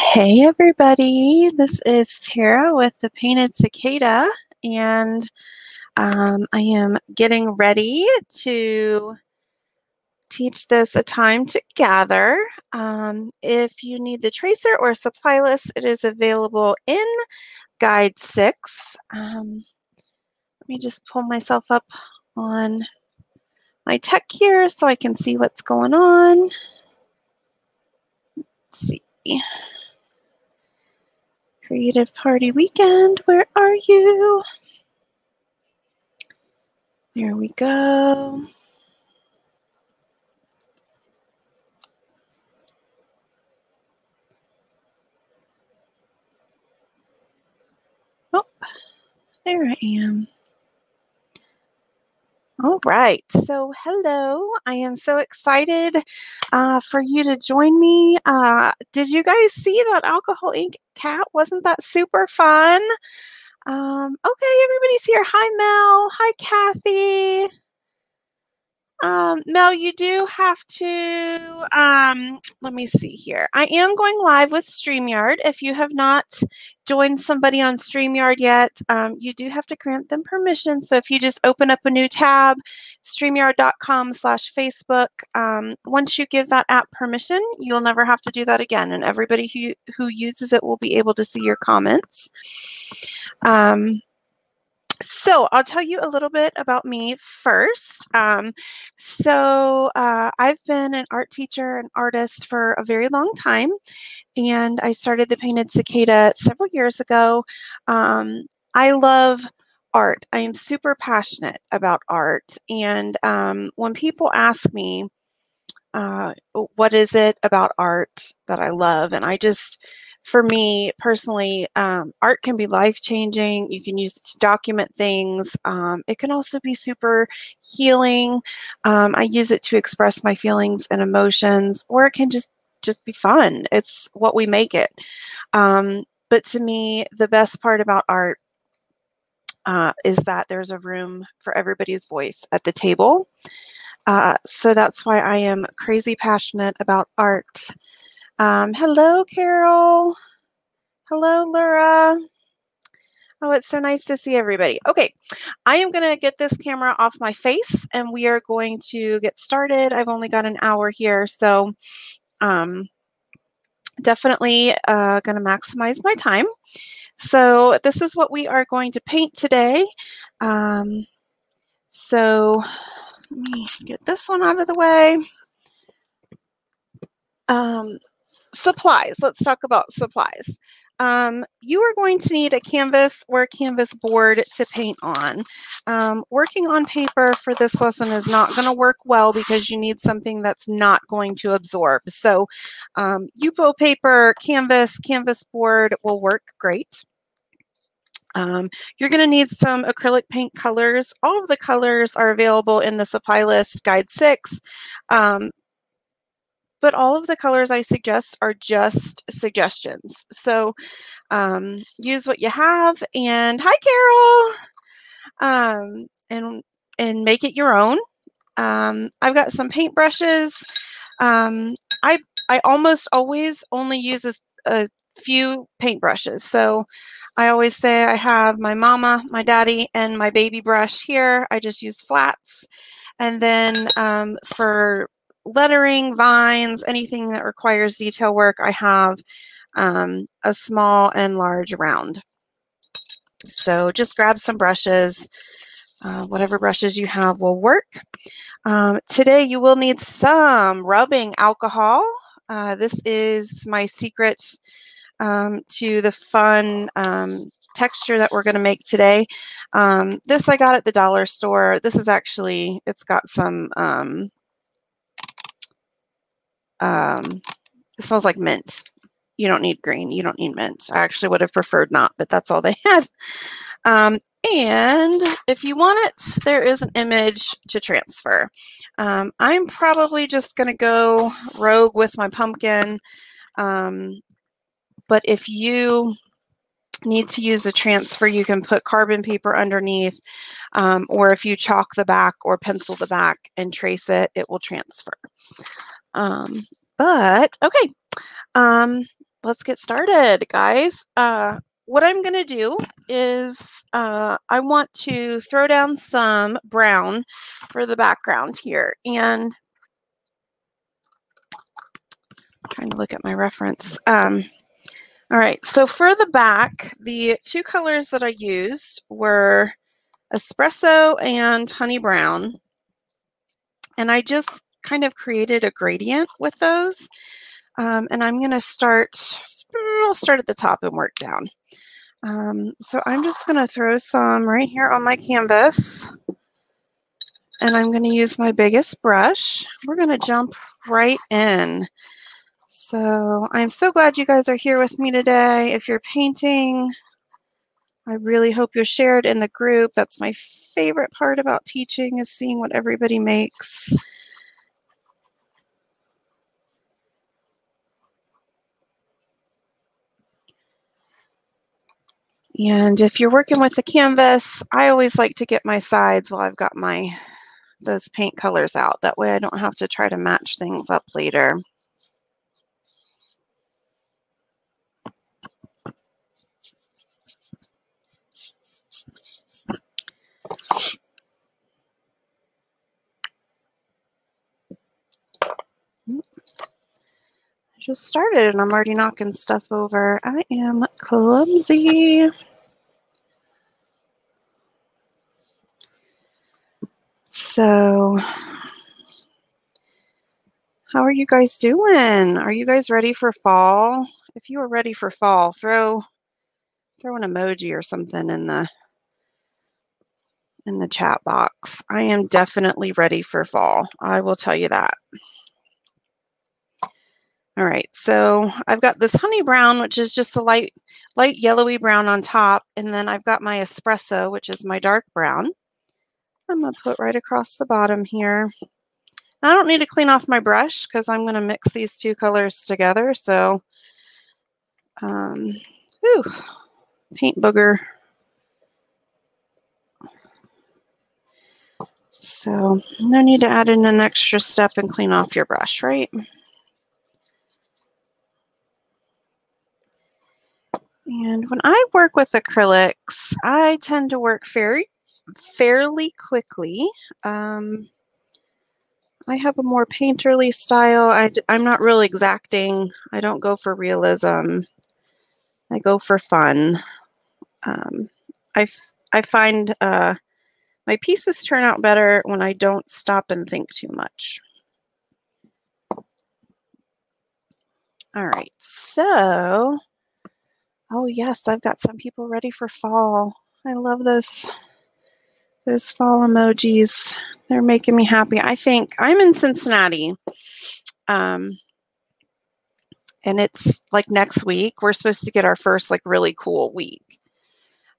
Hey everybody, this is Tara with the Painted Cicada, and um, I am getting ready to teach this a time to gather. Um, if you need the tracer or supply list, it is available in Guide 6. Um, let me just pull myself up on my tech here so I can see what's going on. Let's see. Creative Party Weekend, where are you? There we go. Oh, there I am. All right. So, hello. I am so excited uh, for you to join me. Uh, did you guys see that Alcohol Ink cat? Wasn't that super fun? Um, okay, everybody's here. Hi, Mel. Hi, Kathy. Um, Mel, you do have to, um, let me see here. I am going live with StreamYard. If you have not joined somebody on StreamYard yet, um, you do have to grant them permission. So if you just open up a new tab, streamyard.com slash Facebook, um, once you give that app permission, you'll never have to do that again. And everybody who, who uses it will be able to see your comments. Um, so I'll tell you a little bit about me first. Um, so uh, I've been an art teacher and artist for a very long time, and I started the Painted Cicada several years ago. Um, I love art. I am super passionate about art, and um, when people ask me, uh, "What is it about art that I love?" and I just for me personally, um, art can be life changing. You can use it to document things. Um, it can also be super healing. Um, I use it to express my feelings and emotions, or it can just just be fun. It's what we make it. Um, but to me, the best part about art uh, is that there's a room for everybody's voice at the table. Uh, so that's why I am crazy passionate about art. Um, hello, Carol. Hello, Laura. Oh, it's so nice to see everybody. Okay, I am going to get this camera off my face and we are going to get started. I've only got an hour here, so um, definitely uh, going to maximize my time. So this is what we are going to paint today. Um, so let me get this one out of the way. Um, supplies. Let's talk about supplies. Um, you are going to need a canvas or a canvas board to paint on. Um, working on paper for this lesson is not going to work well because you need something that's not going to absorb. So um, Yupo paper, canvas, canvas board will work great. Um, you're going to need some acrylic paint colors. All of the colors are available in the supply list, Guide 6. Um, but all of the colors I suggest are just suggestions. So um, use what you have. And hi, Carol. Um, and and make it your own. Um, I've got some paint brushes. Um, I I almost always only use a, a few paint brushes. So I always say I have my mama, my daddy, and my baby brush here. I just use flats. And then um, for lettering, vines, anything that requires detail work, I have um, a small and large round. So just grab some brushes. Uh, whatever brushes you have will work. Um, today you will need some rubbing alcohol. Uh, this is my secret um, to the fun um, texture that we're going to make today. Um, this I got at the dollar store. This is actually, it's got some um, it smells like mint. You don't need green. You don't need mint. I actually would have preferred not, but that's all they had. Um, and if you want it, there is an image to transfer. Um, I'm probably just going to go rogue with my pumpkin. Um, but if you need to use a transfer, you can put carbon paper underneath, um, or if you chalk the back or pencil the back and trace it, it will transfer. Um, but okay, um, let's get started, guys. Uh, what I'm going to do is uh, I want to throw down some brown for the background here. And I'm trying to look at my reference. Um, all right, so for the back, the two colors that I used were espresso and honey brown. And I just kind of created a gradient with those. Um, and I'm going to start, I'll start at the top and work down. Um, so I'm just going to throw some right here on my canvas. And I'm going to use my biggest brush. We're going to jump right in. So I'm so glad you guys are here with me today. If you're painting, I really hope you're shared in the group. That's my favorite part about teaching is seeing what everybody makes. And if you're working with a canvas, I always like to get my sides while I've got my those paint colors out. That way I don't have to try to match things up later. Just started and I'm already knocking stuff over. I am clumsy. So, how are you guys doing? Are you guys ready for fall? If you are ready for fall, throw throw an emoji or something in the in the chat box. I am definitely ready for fall. I will tell you that. All right, so I've got this honey brown, which is just a light, light yellowy brown on top. And then I've got my espresso, which is my dark brown. I'm to put right across the bottom here. I don't need to clean off my brush because I'm going to mix these two colors together. So, um, whew, paint booger. So no need to add in an extra step and clean off your brush, right? And when I work with acrylics, I tend to work very fairly quickly. Um, I have a more painterly style. I, I'm not really exacting. I don't go for realism. I go for fun. Um, I, I find uh, my pieces turn out better when I don't stop and think too much. All right, so, oh yes, I've got some people ready for fall. I love those those fall emojis. They're making me happy. I think I'm in Cincinnati. Um, and it's like next week. We're supposed to get our first like really cool week.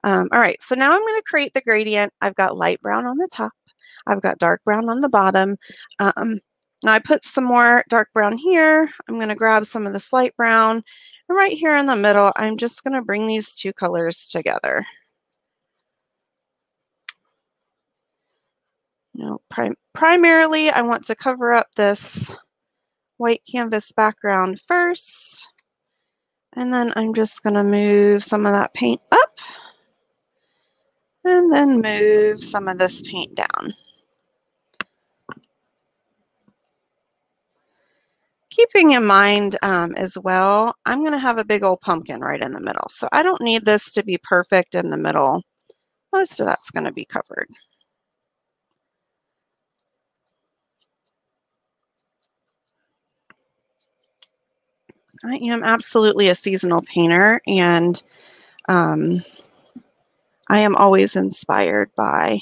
Um, all right, so now I'm going to create the gradient. I've got light brown on the top. I've got dark brown on the bottom. Um, now I put some more dark brown here. I'm going to grab some of this light brown. Right here in the middle, I'm just going to bring these two colors together. Now, prim primarily, I want to cover up this white canvas background first. And then I'm just going to move some of that paint up and then move some of this paint down. Keeping in mind um, as well, I'm going to have a big old pumpkin right in the middle. So I don't need this to be perfect in the middle. Most of that's going to be covered. I am absolutely a seasonal painter and um, I am always inspired by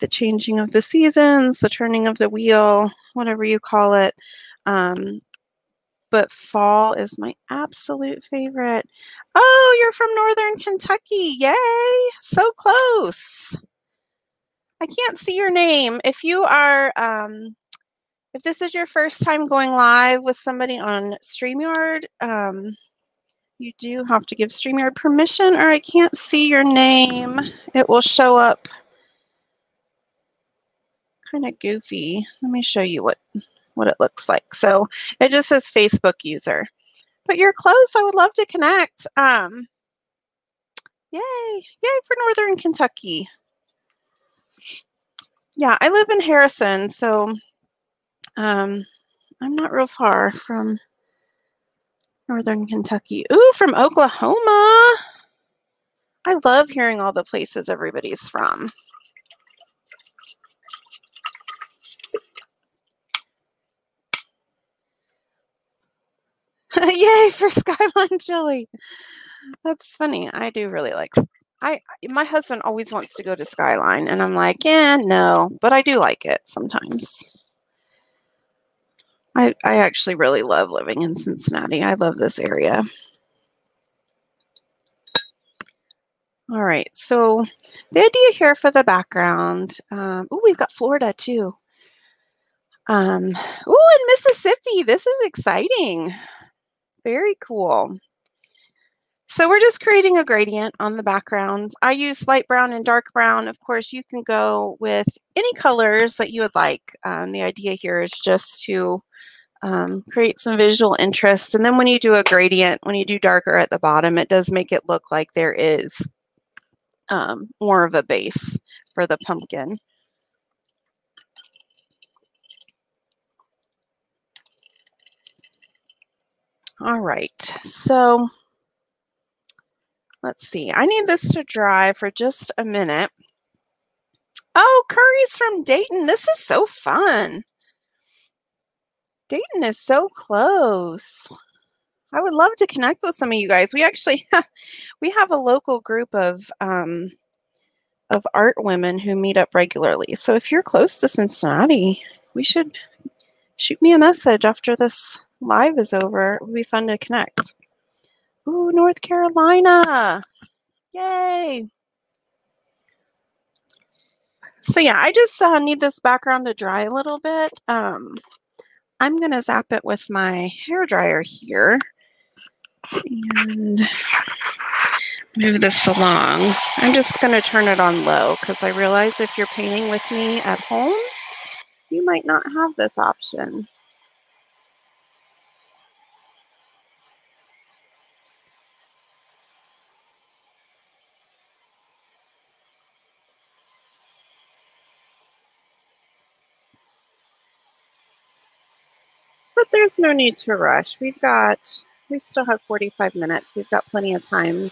the changing of the seasons, the turning of the wheel, whatever you call it. Um, but fall is my absolute favorite. Oh, you're from Northern Kentucky. Yay. So close. I can't see your name. If you are, um, if this is your first time going live with somebody on StreamYard, um, you do have to give StreamYard permission or I can't see your name. It will show up kind of goofy. Let me show you what, what it looks like. So it just says Facebook user. but you're close. I would love to connect. Um, yay, yay for Northern Kentucky. Yeah, I live in Harrison, so um, I'm not real far from Northern Kentucky. Ooh, from Oklahoma. I love hearing all the places everybody's from. Yay for Skyline Chili. That's funny. I do really like I my husband always wants to go to Skyline and I'm like, "Yeah, no," but I do like it sometimes. I I actually really love living in Cincinnati. I love this area. All right, so the idea here for the background, um, oh, we've got Florida too. Um, oh, and Mississippi, this is exciting. Very cool. So we're just creating a gradient on the backgrounds. I use light brown and dark brown. Of course, you can go with any colors that you would like. Um, the idea here is just to um, create some visual interest. And then when you do a gradient, when you do darker at the bottom, it does make it look like there is um, more of a base for the pumpkin. All right, so let's see. I need this to dry for just a minute. Oh, Curry's from Dayton. This is so fun. Dayton is so close. I would love to connect with some of you guys. We actually have, we have a local group of um, of art women who meet up regularly. So if you're close to Cincinnati, we should shoot me a message after this live is over. It would be fun to connect. Ooh, North Carolina. Yay. So yeah, I just uh, need this background to dry a little bit. Um, I'm going to zap it with my hair dryer here and move this along. I'm just going to turn it on low because I realize if you're painting with me at home, you might not have this option. But there's no need to rush. We've got, we still have 45 minutes. We've got plenty of time.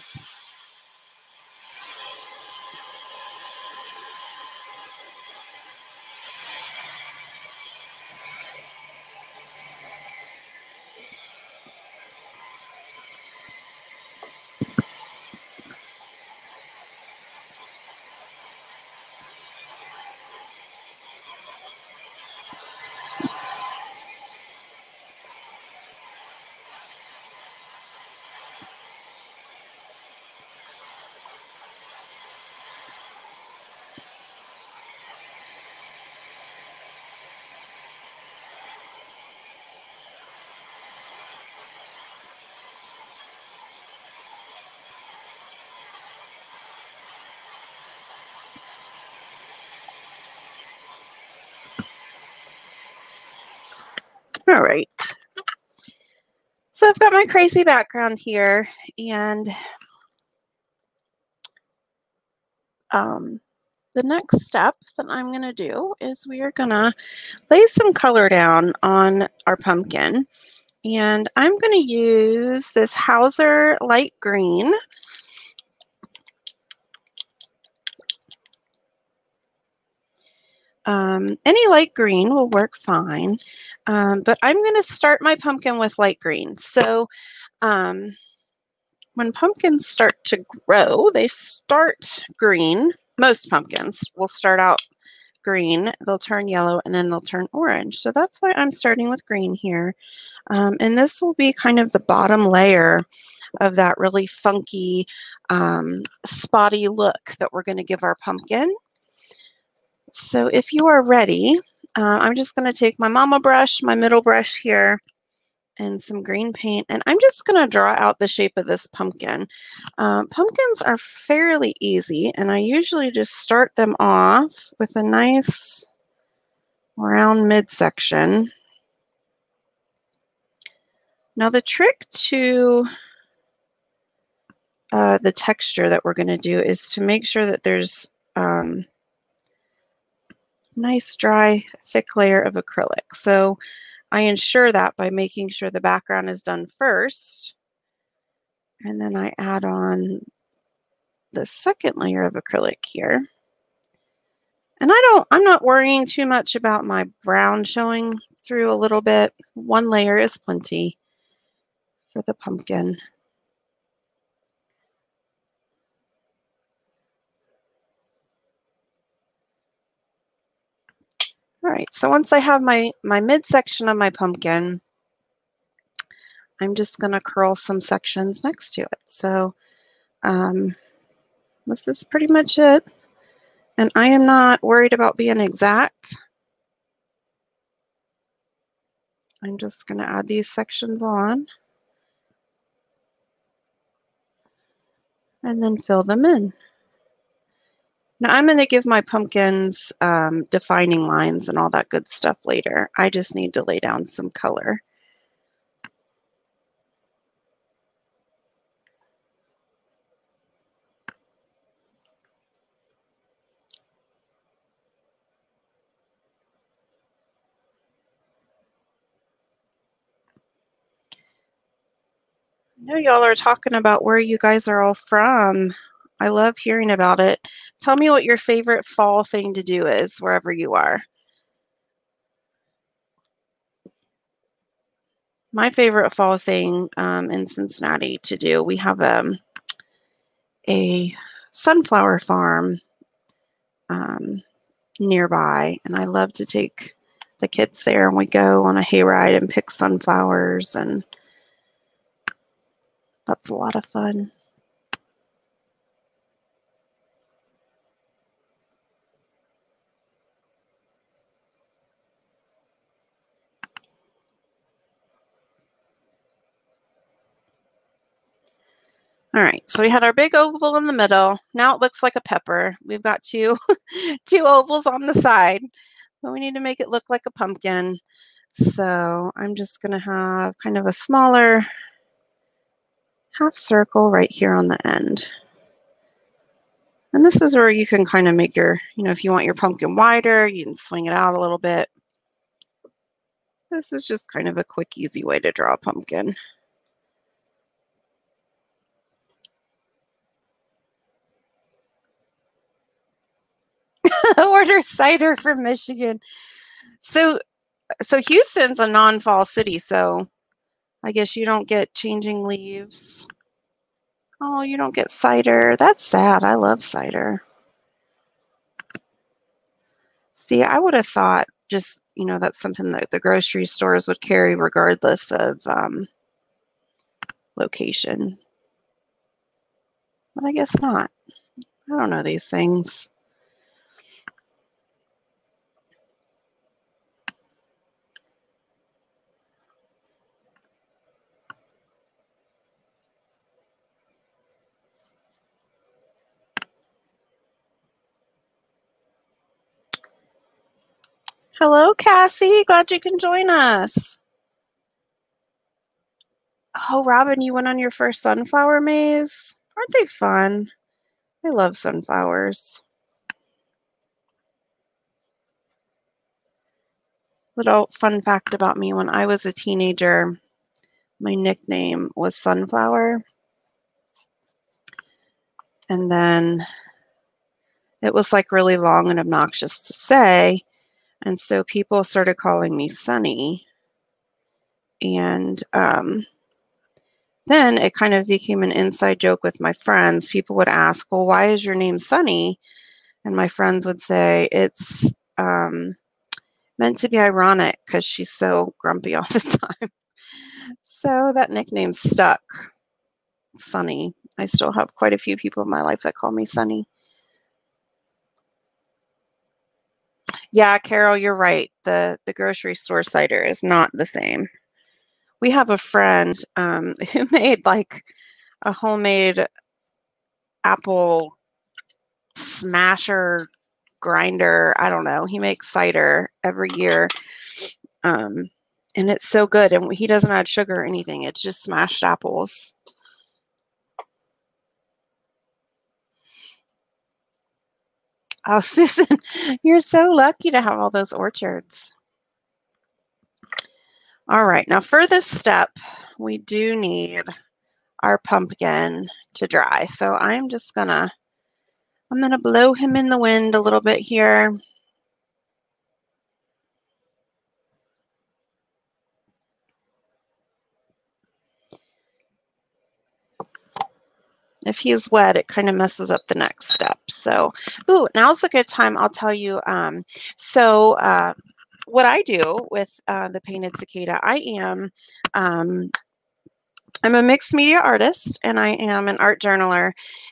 All right. So I've got my crazy background here and um, the next step that I'm going to do is we are going to lay some color down on our pumpkin. And I'm going to use this Hauser light green. Um, any light green will work fine. Um, but I'm going to start my pumpkin with light green. So um, when pumpkins start to grow, they start green. Most pumpkins will start out green, they'll turn yellow, and then they'll turn orange. So that's why I'm starting with green here. Um, and this will be kind of the bottom layer of that really funky, um, spotty look that we're going to give our pumpkin. So if you are ready, uh, I'm just going to take my mama brush, my middle brush here, and some green paint, and I'm just going to draw out the shape of this pumpkin. Uh, pumpkins are fairly easy, and I usually just start them off with a nice round midsection. Now the trick to uh, the texture that we're going to do is to make sure that there's um, nice dry thick layer of acrylic. So I ensure that by making sure the background is done first. And then I add on the second layer of acrylic here. And I don't, I'm not worrying too much about my brown showing through a little bit. One layer is plenty for the pumpkin. All right, so once I have my, my midsection of my pumpkin, I'm just going to curl some sections next to it. So um, this is pretty much it. And I am not worried about being exact. I'm just going to add these sections on. And then fill them in. Now I'm going to give my pumpkins um, defining lines and all that good stuff later. I just need to lay down some color. I know y'all are talking about where you guys are all from. I love hearing about it. Tell me what your favorite fall thing to do is wherever you are. My favorite fall thing um, in Cincinnati to do, we have um, a sunflower farm um, nearby, and I love to take the kids there and we go on a hayride and pick sunflowers, and that's a lot of fun. All right, so we had our big oval in the middle. Now it looks like a pepper. We've got two, two ovals on the side, but we need to make it look like a pumpkin. So I'm just gonna have kind of a smaller half circle right here on the end. And this is where you can kind of make your, you know, if you want your pumpkin wider, you can swing it out a little bit. This is just kind of a quick, easy way to draw a pumpkin. order cider from Michigan. So, so Houston's a non-fall city, so I guess you don't get changing leaves. Oh, you don't get cider. That's sad. I love cider. See, I would have thought just, you know, that's something that the grocery stores would carry regardless of um, location. But I guess not. I don't know these things. Hello, Cassie. Glad you can join us. Oh, Robin, you went on your first sunflower maze. Aren't they fun? I love sunflowers. Little fun fact about me when I was a teenager, my nickname was Sunflower. And then it was like really long and obnoxious to say. And so people started calling me Sunny. And um, then it kind of became an inside joke with my friends. People would ask, Well, why is your name Sunny? And my friends would say, It's um, meant to be ironic because she's so grumpy all the time. so that nickname stuck. Sunny. I still have quite a few people in my life that call me Sunny. Yeah, Carol, you're right. The the grocery store cider is not the same. We have a friend um, who made like a homemade apple smasher grinder. I don't know. He makes cider every year. Um, and it's so good. And he doesn't add sugar or anything. It's just smashed apples. Oh, Susan, you're so lucky to have all those orchards. All right, now for this step, we do need our pumpkin to dry. So I'm just gonna, I'm gonna blow him in the wind a little bit here. If he's wet, it kind of messes up the next step. So, ooh, now's a good time. I'll tell you. Um, so, uh, what I do with uh, the painted cicada, I am, um, I'm a mixed media artist and I am an art journaler.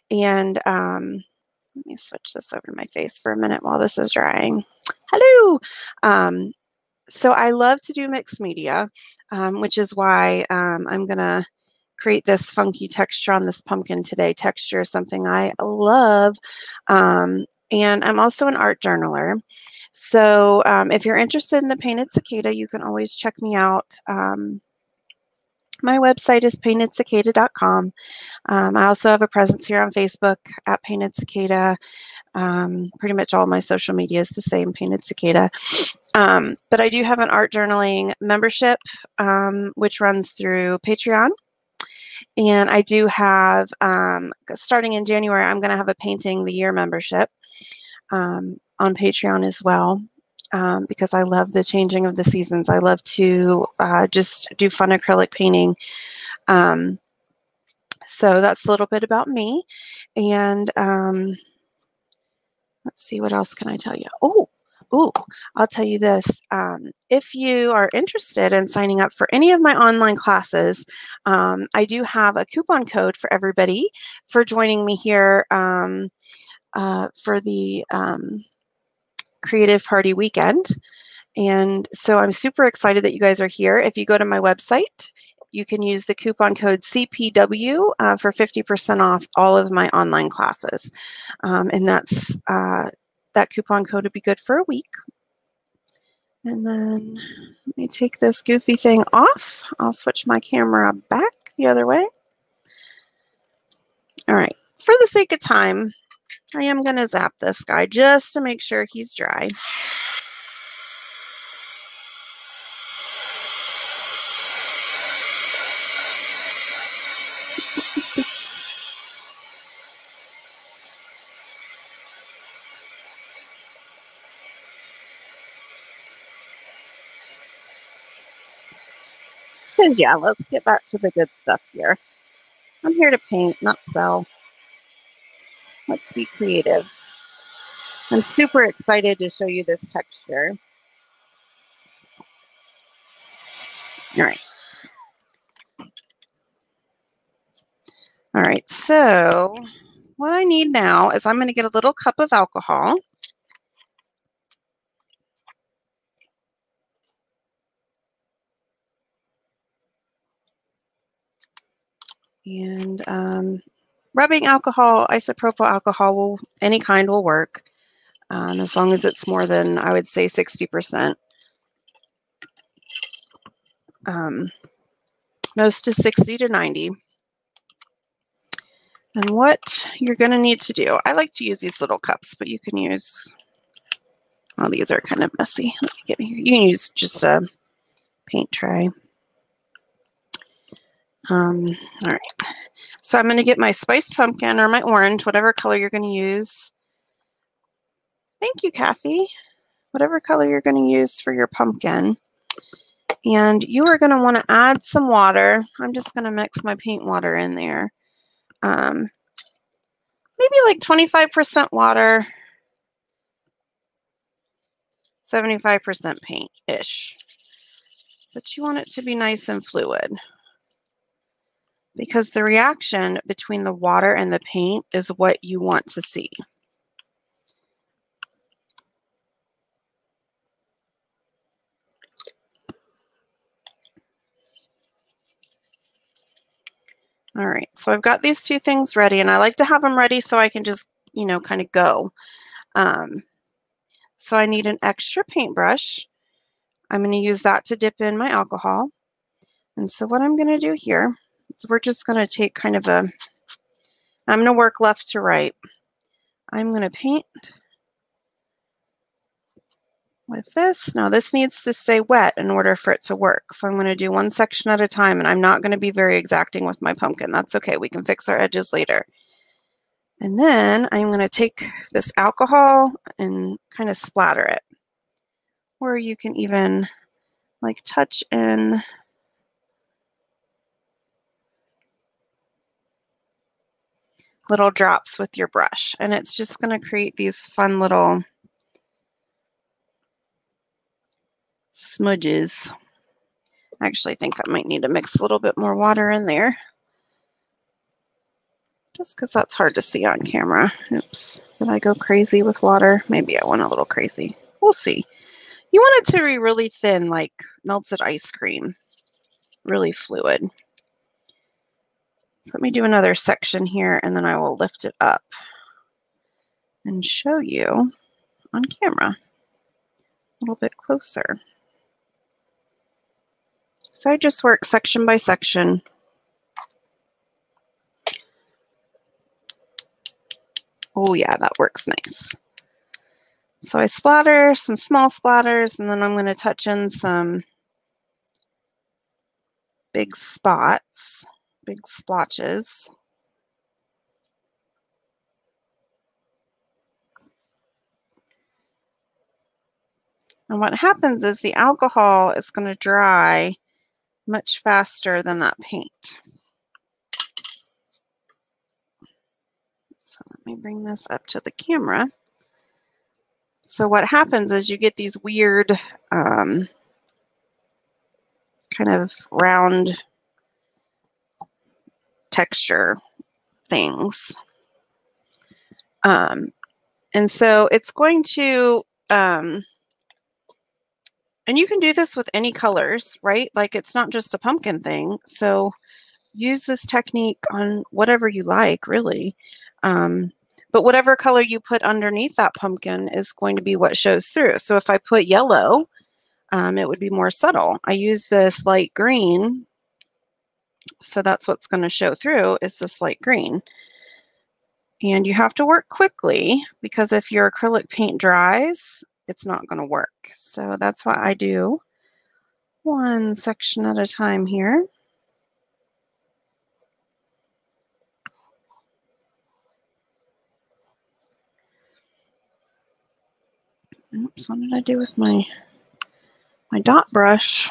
And um, let me switch this over to my face for a minute while this is drying. Hello. Um, so I love to do mixed media, um, which is why um, I'm going to create this funky texture on this pumpkin today. Texture is something I love. Um, and I'm also an art journaler. So um, if you're interested in the painted cicada, you can always check me out. Um, my website is paintedcicada.com. Um, I also have a presence here on Facebook at Painted Cicada. Um, pretty much all my social media is the same, Painted Cicada. Um, but I do have an art journaling membership, um, which runs through Patreon. And I do have, um, starting in January, I'm going to have a painting the year membership um, on Patreon as well. Um, because I love the changing of the seasons. I love to uh, just do fun acrylic painting. Um, so that's a little bit about me. And um, let's see, what else can I tell you? Oh, Ooh, I'll tell you this. Um, if you are interested in signing up for any of my online classes, um, I do have a coupon code for everybody for joining me here um, uh, for the um, Creative Party Weekend. And so I'm super excited that you guys are here. If you go to my website, you can use the coupon code CPW uh, for 50% off all of my online classes. Um, and that's uh, that coupon code would be good for a week. And then let me take this goofy thing off. I'll switch my camera back the other way. All right, for the sake of time, I am going to zap this guy just to make sure he's dry. Because, yeah, let's get back to the good stuff here. I'm here to paint, not sell. Let's be creative. I'm super excited to show you this texture. All right. All right, so what I need now is I'm going to get a little cup of alcohol. And um, rubbing alcohol, isopropyl alcohol, will, any kind will work um, as long as it's more than, I would say, 60%. Um, most is 60 to 90. And what you're going to need to do, I like to use these little cups, but you can use, well, these are kind of messy. Let me get here. You can use just a paint tray. Um, all right. So I'm going to get my spiced pumpkin or my orange, whatever color you're going to use. Thank you, Kathy. Whatever color you're going to use for your pumpkin. And you are going to want to add some water. I'm just going to mix my paint water in there. Um, maybe like 25% water, 75% paint-ish. But you want it to be nice and fluid because the reaction between the water and the paint is what you want to see. All right, so I've got these two things ready, and I like to have them ready so I can just, you know, kind of go. Um, so I need an extra paintbrush. I'm going to use that to dip in my alcohol. And so what I'm going to do here is we're just going to take kind of a, I'm going to work left to right. I'm going to paint with this. Now this needs to stay wet in order for it to work. So I'm going to do one section at a time and I'm not going to be very exacting with my pumpkin. That's okay. We can fix our edges later. And then I'm going to take this alcohol and kind of splatter it. Or you can even like touch in little drops with your brush. And it's just going to create these fun little smudges. I actually think I might need to mix a little bit more water in there. Just because that's hard to see on camera. Oops. Did I go crazy with water? Maybe I went a little crazy. We'll see. You want it to be really thin, like melted ice cream. Really fluid. So let me do another section here and then I will lift it up and show you on camera a little bit closer. So I just work section by section. Oh yeah, that works nice. So I splatter some small splatters and then I'm going to touch in some big spots, big splotches. And what happens is the alcohol is going to dry much faster than that paint. So let me bring this up to the camera. So what happens is you get these weird um, kind of round texture things. Um, and so it's going to um, and you can do this with any colors, right? Like it's not just a pumpkin thing. So use this technique on whatever you like, really. Um, but whatever color you put underneath that pumpkin is going to be what shows through. So if I put yellow, um, it would be more subtle. I use this light green. So that's what's going to show through is this light green. And you have to work quickly because if your acrylic paint dries, it's not going to work. So that's why I do one section at a time here. Oops, what did I do with my my dot brush?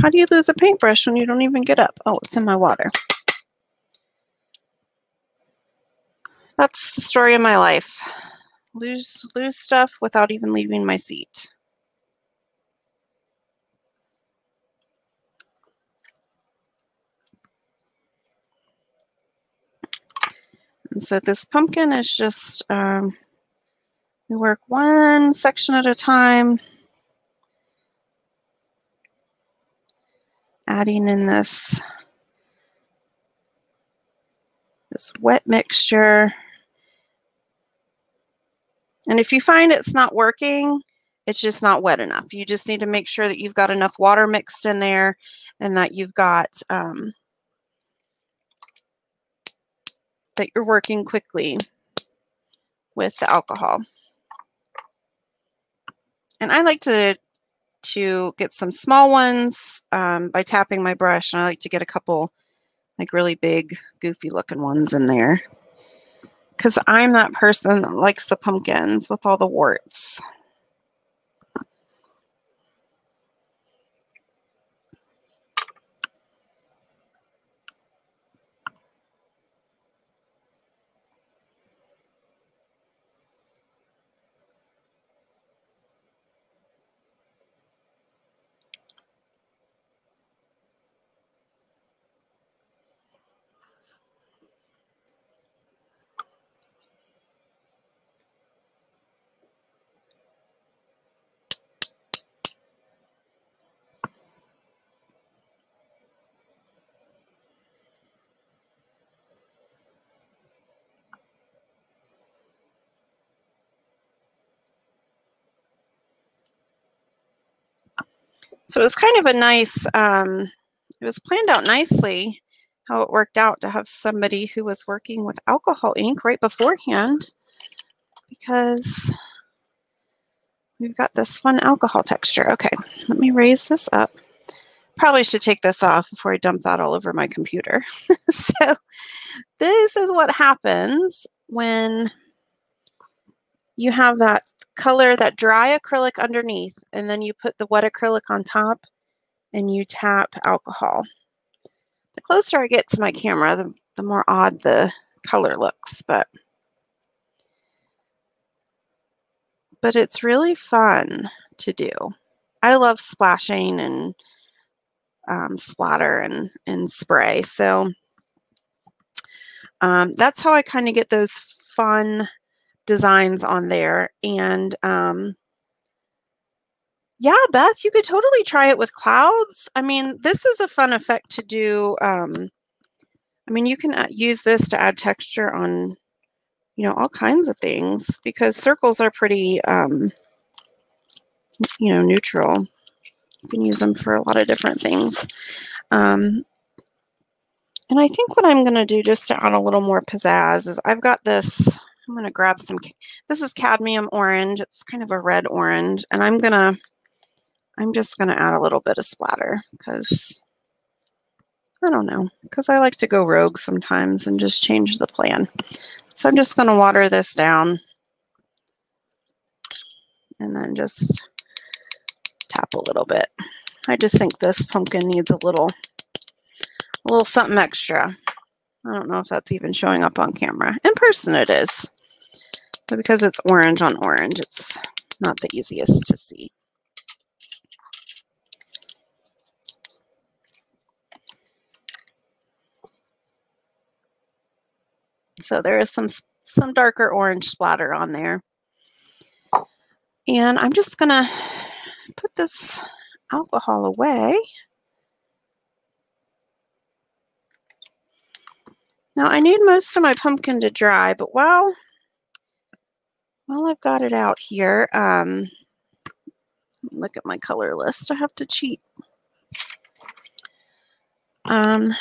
How do you lose a paintbrush when you don't even get up? Oh, it's in my water. That's the story of my life. Lose lose stuff without even leaving my seat. And so this pumpkin is just, um, we work one section at a time. Adding in this, this wet mixture. And if you find it's not working, it's just not wet enough. You just need to make sure that you've got enough water mixed in there and that you've got, um, that you're working quickly with the alcohol. And I like to to get some small ones um, by tapping my brush. And I like to get a couple like really big, goofy looking ones in there. Because I'm that person that likes the pumpkins with all the warts. So it was kind of a nice, um, it was planned out nicely how it worked out to have somebody who was working with alcohol ink right beforehand because we've got this fun alcohol texture. Okay, let me raise this up. Probably should take this off before I dump that all over my computer. so this is what happens when you have that color, that dry acrylic underneath, and then you put the wet acrylic on top and you tap alcohol. The closer I get to my camera, the, the more odd the color looks, but but it's really fun to do. I love splashing and um, splatter and, and spray. So um, that's how I kind of get those fun designs on there. And um, yeah, Beth, you could totally try it with clouds. I mean, this is a fun effect to do. Um, I mean, you can use this to add texture on, you know, all kinds of things because circles are pretty, um, you know, neutral. You can use them for a lot of different things. Um, and I think what I'm going to do just to add a little more pizzazz is I've got this I'm going to grab some, this is cadmium orange. It's kind of a red orange. And I'm going to, I'm just going to add a little bit of splatter because I don't know, because I like to go rogue sometimes and just change the plan. So I'm just going to water this down and then just tap a little bit. I just think this pumpkin needs a little, a little something extra. I don't know if that's even showing up on camera. In person it is. But because it's orange on orange, it's not the easiest to see. So there is some, some darker orange splatter on there. And I'm just going to put this alcohol away. Now I need most of my pumpkin to dry, but while, while I've got it out here, um, look at my color list. I have to cheat. Um,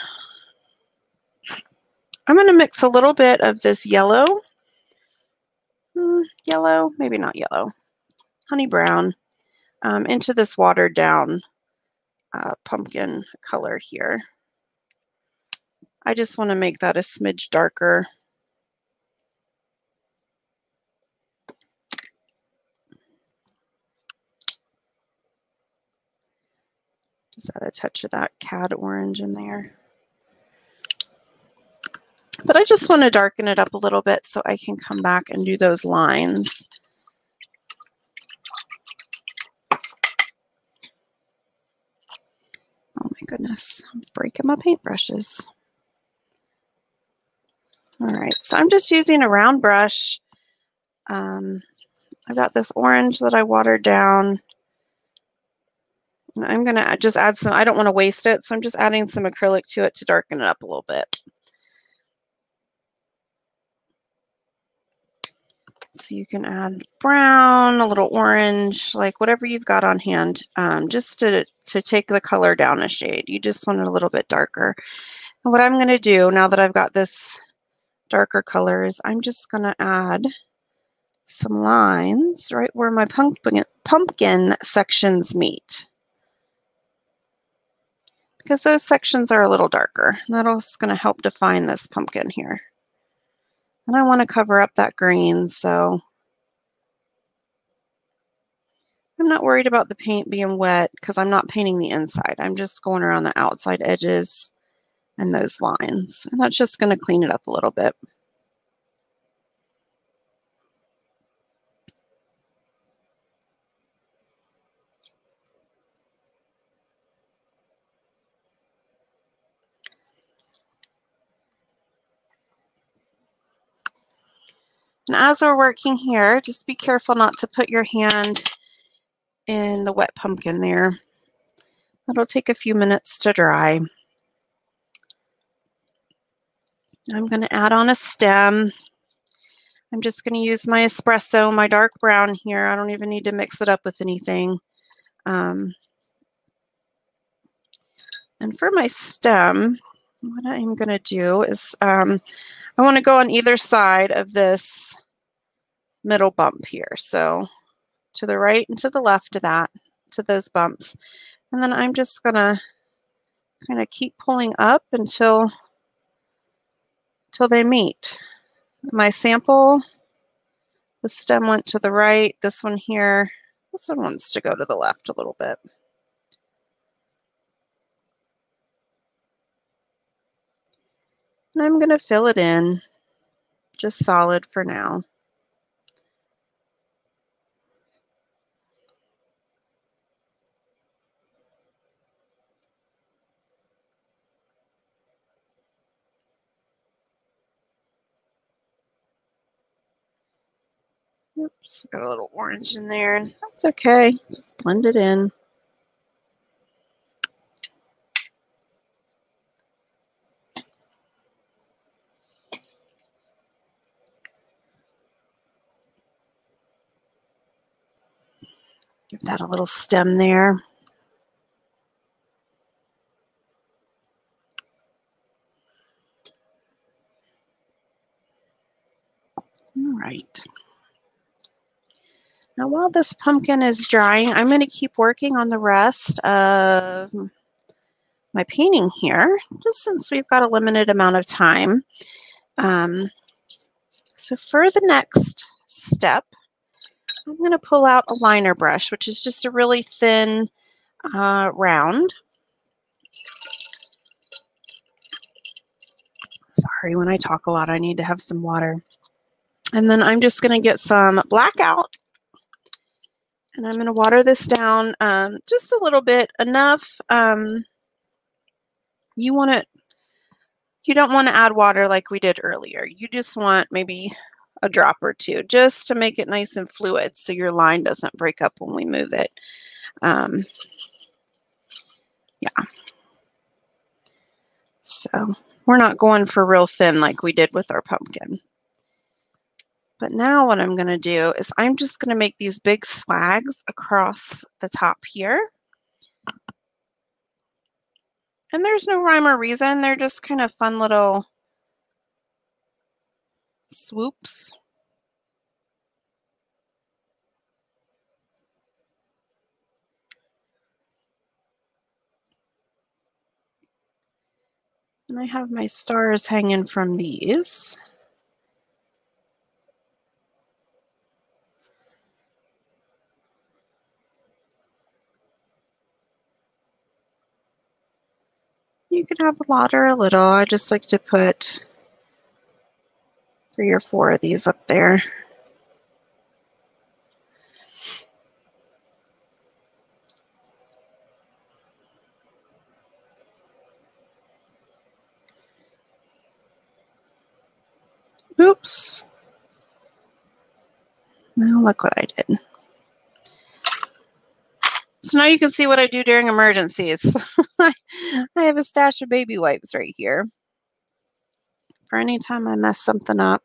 I'm going to mix a little bit of this yellow, mm, yellow, maybe not yellow, honey brown, um, into this watered down uh, pumpkin color here. I just want to make that a smidge darker. Just add a touch of that cad orange in there. But I just want to darken it up a little bit so I can come back and do those lines. Oh my goodness, I'm breaking my paintbrushes. All right, so I'm just using a round brush. Um, I've got this orange that I watered down. I'm going to just add some, I don't want to waste it, so I'm just adding some acrylic to it to darken it up a little bit. So you can add brown, a little orange, like whatever you've got on hand, um, just to, to take the color down a shade. You just want it a little bit darker. And what I'm going to do now that I've got this darker colors, I'm just going to add some lines right where my pumpkin, pumpkin sections meet. Because those sections are a little darker. That's going to help define this pumpkin here. And I want to cover up that green, so I'm not worried about the paint being wet because I'm not painting the inside. I'm just going around the outside edges and those lines. And that's just going to clean it up a little bit. And as we're working here, just be careful not to put your hand in the wet pumpkin there. It'll take a few minutes to dry. I'm going to add on a stem. I'm just going to use my espresso, my dark brown here. I don't even need to mix it up with anything. Um, And for my stem, what I'm going to do is um, I want to go on either side of this middle bump here. So to the right and to the left of that, to those bumps. And then I'm just going to kind of keep pulling up until, until they meet. My sample, the stem went to the right. This one here, this one wants to go to the left a little bit. I'm going to fill it in just solid for now. Oops, got a little orange in there. That's okay. Just blend it in. Give that a little stem there. All right. Now while this pumpkin is drying, I'm going to keep working on the rest of my painting here, just since we've got a limited amount of time. Um, so for the next step, I'm going to pull out a liner brush, which is just a really thin uh, round. Sorry, when I talk a lot, I need to have some water. And then I'm just going to get some blackout. And I'm going to water this down um, just a little bit, enough. Um, you want to, you don't want to add water like we did earlier. You just want maybe a drop or two just to make it nice and fluid so your line doesn't break up when we move it. Um, yeah. So we're not going for real thin like we did with our pumpkin. But now what I'm going to do is I'm just going to make these big swags across the top here. And there's no rhyme or reason. They're just kind of fun little swoops. And I have my stars hanging from these. You can have a lot or a little. I just like to put three or four of these up there. Oops. Now look what I did. So now you can see what I do during emergencies. I have a stash of baby wipes right here for any time I mess something up.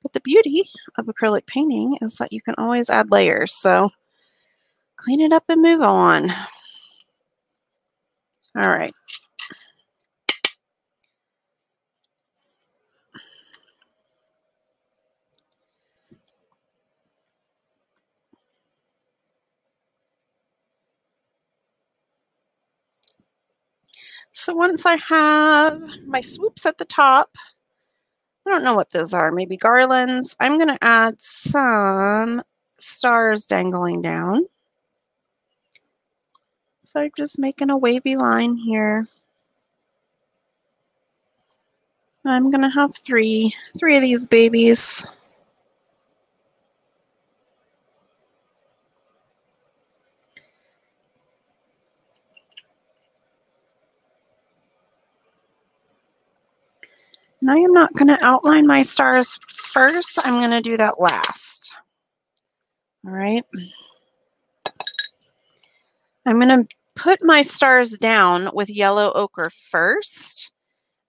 But the beauty of acrylic painting is that you can always add layers. So clean it up and move on. All right. So once I have my swoops at the top, I don't know what those are, maybe garlands. I'm going to add some stars dangling down. So I'm just making a wavy line here. I'm going to have three, three of these babies. And I am not going to outline my stars first. I'm going to do that last. All right. I'm going to put my stars down with yellow ochre first.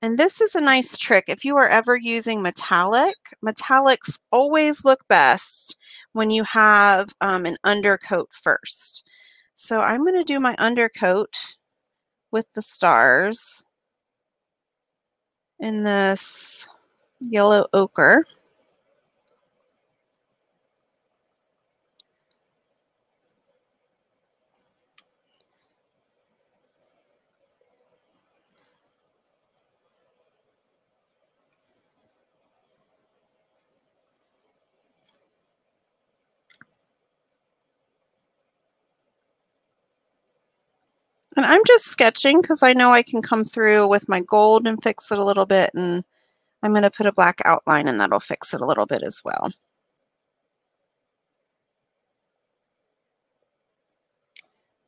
And this is a nice trick. If you are ever using metallic, metallics always look best when you have um, an undercoat first. So I'm going to do my undercoat with the stars in this yellow ochre. And I'm just sketching because I know I can come through with my gold and fix it a little bit. And I'm going to put a black outline and that'll fix it a little bit as well.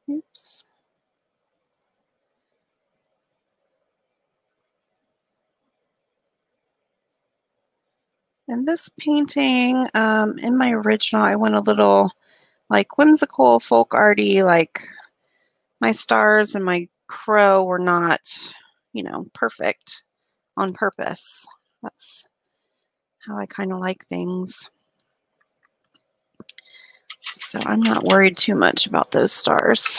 Oops. And this painting, um, in my original, I went a little like whimsical, folk arty, like my stars and my crow were not, you know, perfect on purpose. That's how I kind of like things. So I'm not worried too much about those stars.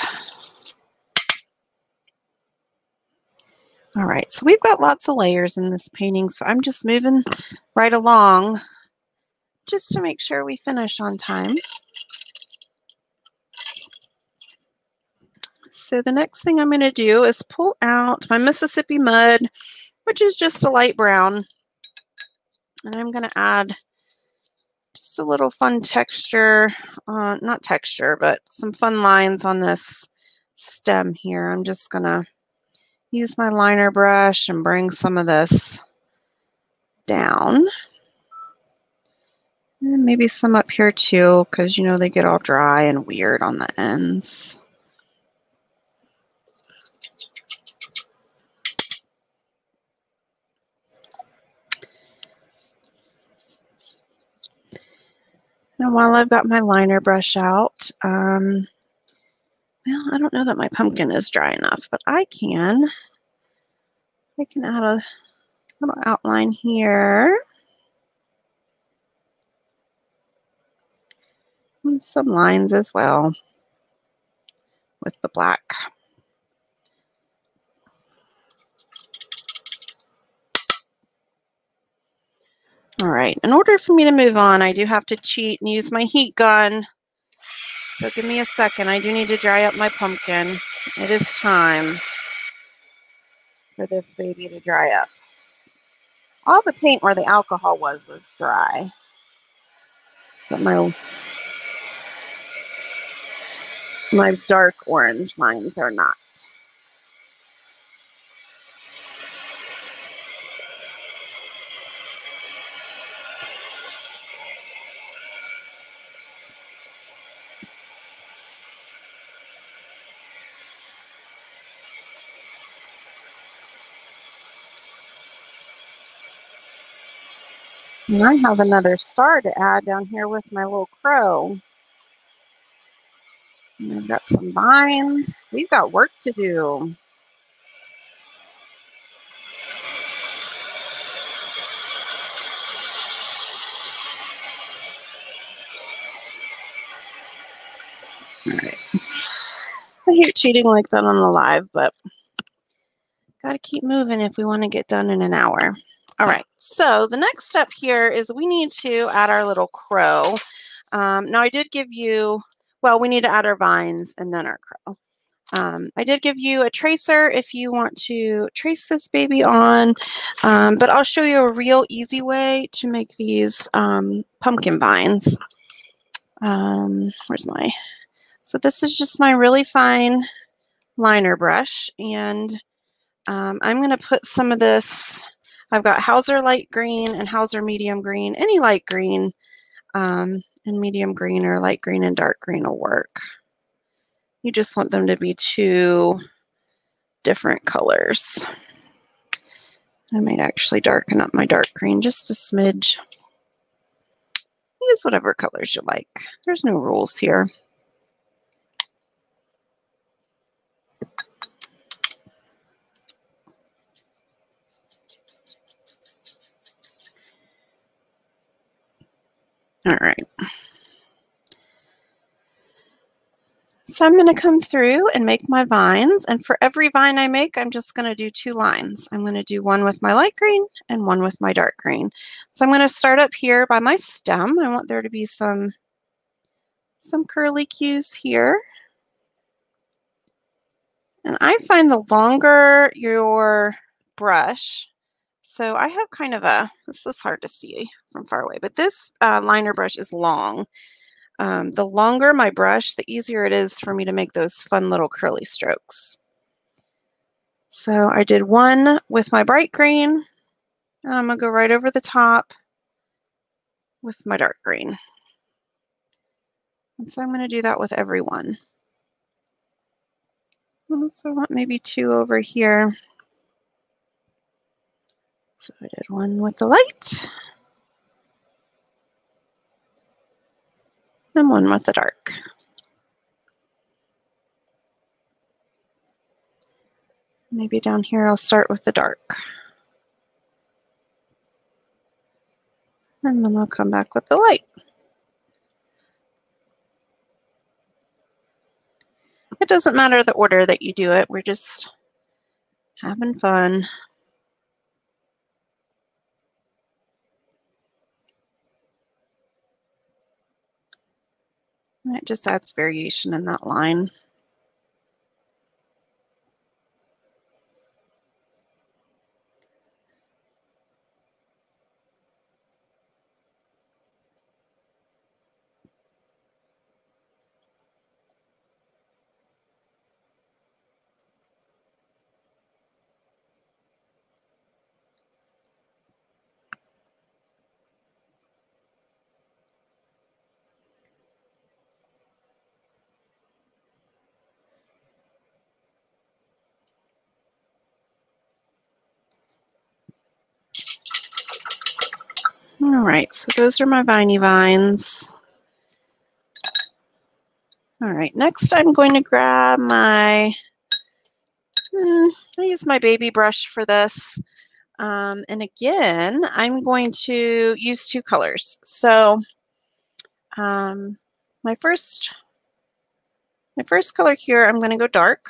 All right, so we've got lots of layers in this painting, so I'm just moving right along just to make sure we finish on time. So the next thing I'm going to do is pull out my Mississippi mud, which is just a light brown. And I'm going to add just a little fun texture, uh, not texture, but some fun lines on this stem here. I'm just going to use my liner brush and bring some of this down. And maybe some up here too, because you know they get all dry and weird on the ends. And while I've got my liner brush out, um, well, I don't know that my pumpkin is dry enough, but I can. I can add a little outline here. And some lines as well with the black. All right, in order for me to move on, I do have to cheat and use my heat gun. So give me a second. I do need to dry up my pumpkin. It is time for this baby to dry up. All the paint where the alcohol was was dry. But my my dark orange lines are not. And I have another star to add down here with my little crow. And I've got some vines. We've got work to do. All right. I hate cheating like that on the live, but got to keep moving if we want to get done in an hour. All right, so the next step here is we need to add our little crow. Um, now I did give you, well, we need to add our vines and then our crow. Um, I did give you a tracer if you want to trace this baby on, um, but I'll show you a real easy way to make these um, pumpkin vines. Um, where's my, so this is just my really fine liner brush and um, I'm to put some of this I've got Hauser light green and Hauser medium green. Any light green um, and medium green or light green and dark green will work. You just want them to be two different colors. I might actually darken up my dark green just a smidge. Use whatever colors you like. There's no rules here. All right. So I'm going to come through and make my vines. And for every vine I make, I'm just going to do two lines. I'm going to do one with my light green and one with my dark green. So I'm going to start up here by my stem. I want there to be some, some curly cues here. And I find the longer your brush, so I have kind of a, this is hard to see from far away, but this uh, liner brush is long. Um, the longer my brush, the easier it is for me to make those fun little curly strokes. So I did one with my bright green. I'm going to go right over the top with my dark green. And so I'm going to do that with every one. So I want maybe two over here. So I did one with the light. and one with the dark. Maybe down here I'll start with the dark. And then I'll come back with the light. It doesn't matter the order that you do it. We're just having fun. And it just adds variation in that line. All right, so those are my viney vines. All right, next I'm going to grab my, hmm, I use my baby brush for this. Um, and again, I'm going to use two colors. So um, my first, my first color here, I'm going to go dark.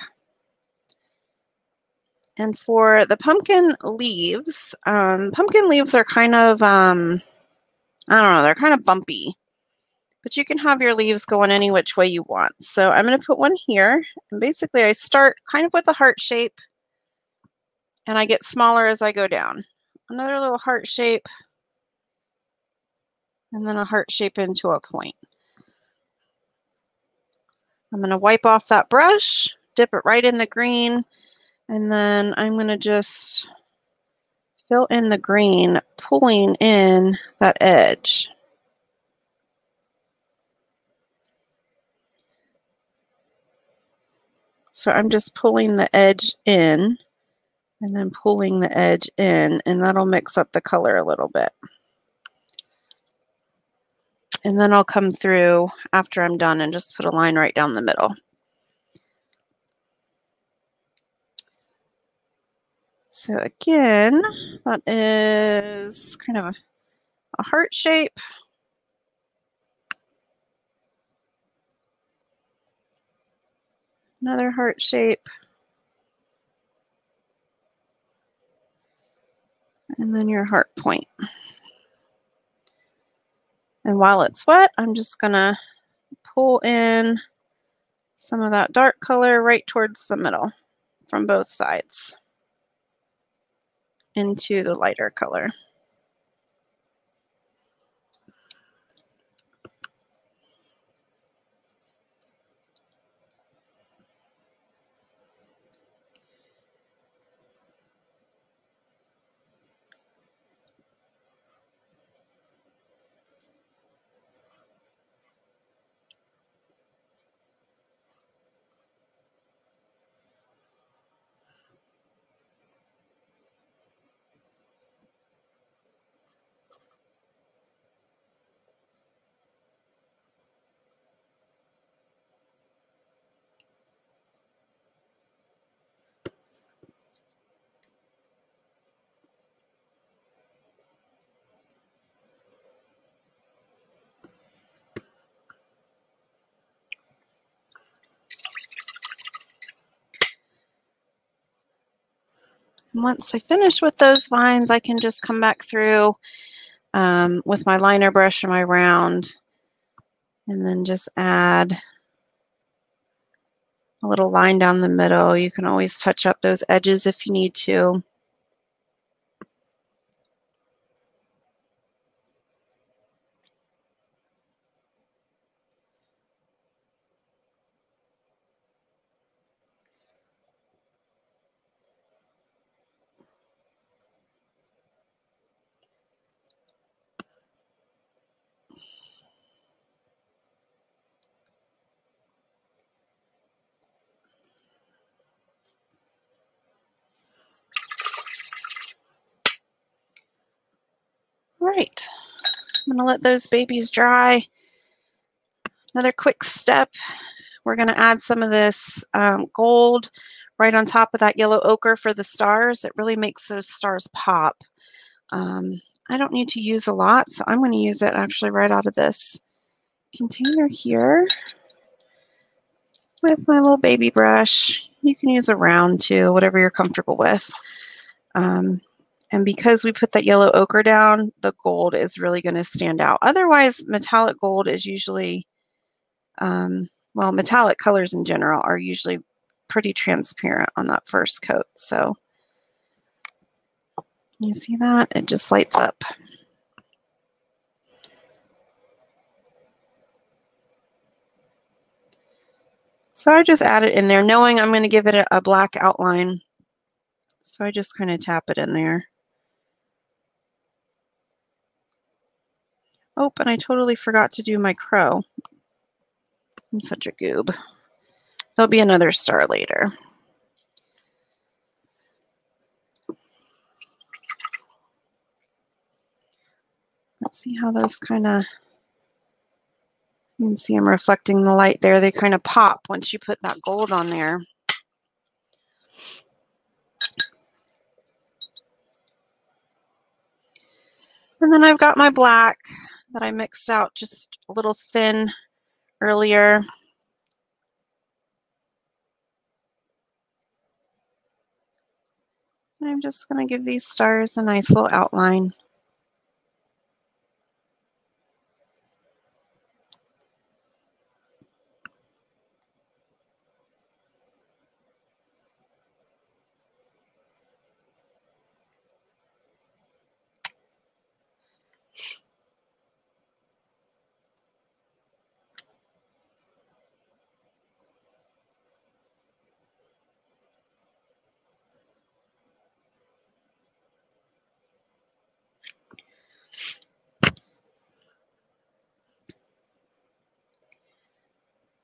And for the pumpkin leaves, um, pumpkin leaves are kind of, um, I don't know, they're kind of bumpy. But you can have your leaves going any which way you want. So I'm going to put one here. And basically I start kind of with a heart shape. And I get smaller as I go down. Another little heart shape. And then a heart shape into a point. I'm going to wipe off that brush, dip it right in the green, and then I'm going to just fill in the green, pulling in that edge. So I'm just pulling the edge in and then pulling the edge in and that'll mix up the color a little bit. And then I'll come through after I'm done and just put a line right down the middle. So again, that is kind of a, heart shape. Another heart shape. And then your heart point. And while it's wet, I'm just going to pull in some of that dark color right towards the middle from both sides into the lighter color. And once I finish with those vines, I can just come back through um, with my liner brush and my round and then just add a little line down the middle. You can always touch up those edges if you need to. All right, I'm gonna let those babies dry. Another quick step, we're gonna add some of this um, gold right on top of that yellow ochre for the stars. It really makes those stars pop. Um, I don't need to use a lot, so I'm gonna use it actually right out of this container here with my little baby brush. You can use a round too, whatever you're comfortable with. Um, and because we put that yellow ochre down, the gold is really going to stand out. Otherwise, metallic gold is usually, um, well, metallic colors in general are usually pretty transparent on that first coat. So you see that? It just lights up. So I just add it in there knowing I'm going to give it a, a black outline. So I just kind of tap it in there. Oh, and I totally forgot to do my crow. I'm such a goob. There'll be another star later. Let's see how those kind of, you can see I'm reflecting the light there. They kind of pop once you put that gold on there. And then I've got my black that I mixed out just a little thin earlier. I'm just going to give these stars a nice little outline.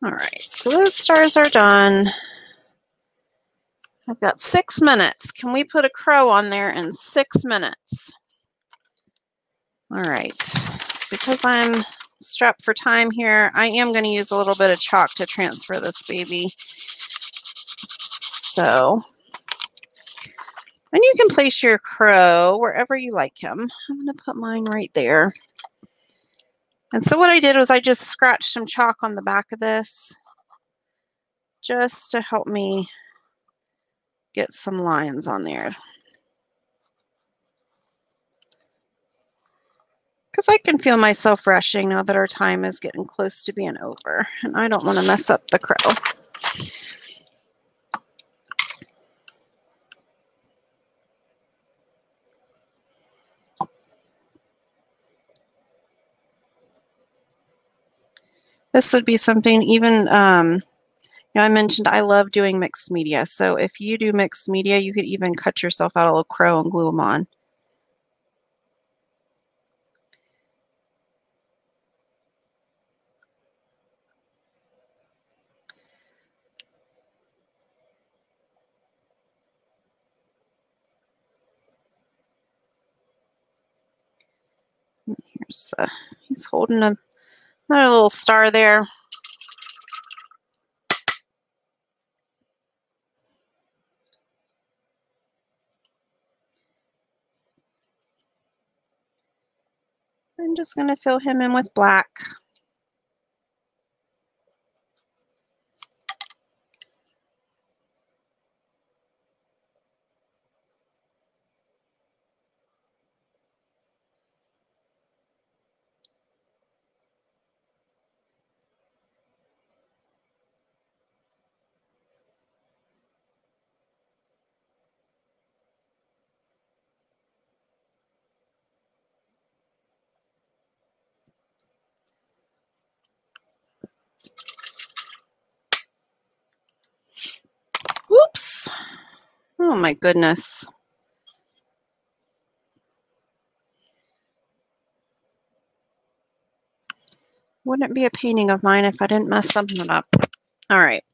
All right, so those stars are done. I've got six minutes. Can we put a crow on there in six minutes? All right, because I'm strapped for time here, I am going to use a little bit of chalk to transfer this baby. So, and you can place your crow wherever you like him. I'm going to put mine right there. And so what I did was I just scratched some chalk on the back of this just to help me get some lines on there. Because I can feel myself rushing now that our time is getting close to being over. And I don't want to mess up the crow. This would be something even, um, know, I mentioned I love doing mixed media. So if you do mixed media, you could even cut yourself out a little crow and glue them on. Here's the, he's holding a Another little star there. I'm just going to fill him in with black. Oh my goodness. Wouldn't it be a painting of mine if I didn't mess something up? All right.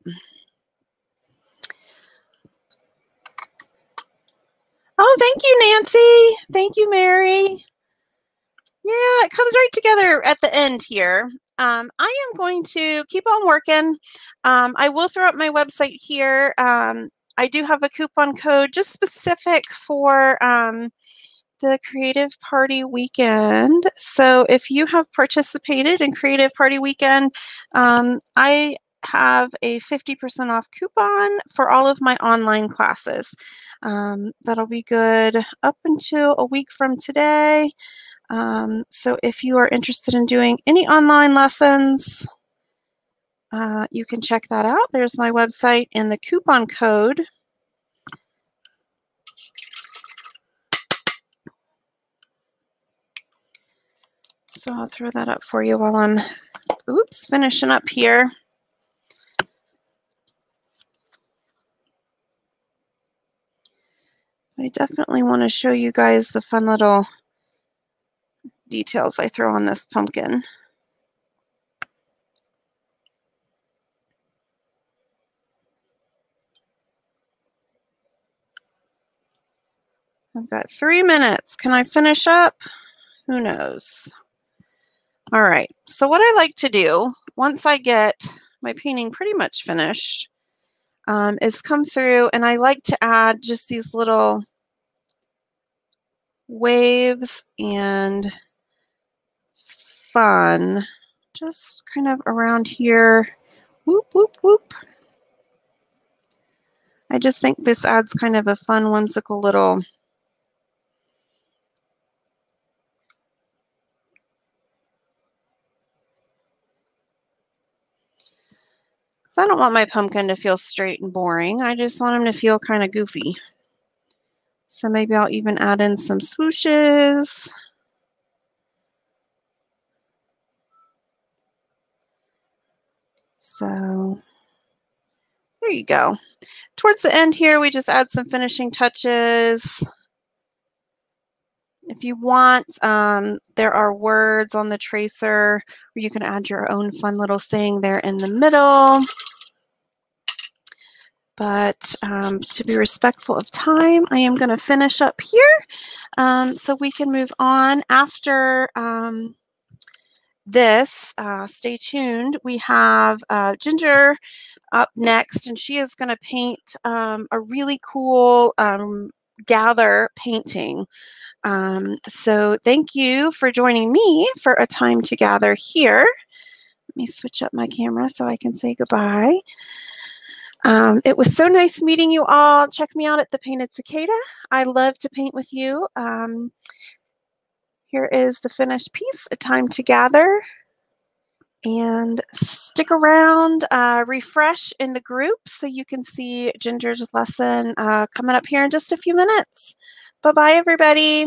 Oh, thank you, Nancy. Thank you, Mary. Yeah, it comes right together at the end here. Um, I am going to keep on working. Um, I will throw up my website here. Um, I do have a coupon code just specific for um, the Creative Party Weekend. So if you have participated in Creative Party Weekend, um, I have a 50% off coupon for all of my online classes. Um, that'll be good up until a week from today. Um, so if you are interested in doing any online lessons, uh, you can check that out. There's my website and the coupon code. So I'll throw that up for you while I'm, oops, finishing up here. I definitely want to show you guys the fun little details I throw on this pumpkin. I've got three minutes. Can I finish up? Who knows? All right. So what I like to do once I get my painting pretty much finished um, is come through and I like to add just these little waves and fun just kind of around here. Whoop, whoop, whoop. I just think this adds kind of a fun, whimsical little So I don't want my pumpkin to feel straight and boring. I just want him to feel kind of goofy. So maybe I'll even add in some swooshes. So there you go. Towards the end here, we just add some finishing touches. If you want, um, there are words on the tracer where you can add your own fun little saying there in the middle. But um, to be respectful of time, I am going to finish up here um, so we can move on after um, this. Uh, stay tuned. We have uh, Ginger up next, and she is going to paint um, a really cool um, gather painting. Um, so thank you for joining me for a time to gather here. Let me switch up my camera so I can say goodbye. Um, it was so nice meeting you all. Check me out at the Painted Cicada. I love to paint with you. Um, here is the finished piece, A Time to Gather. And stick around, uh, refresh in the group so you can see Ginger's lesson uh, coming up here in just a few minutes. Bye-bye, everybody.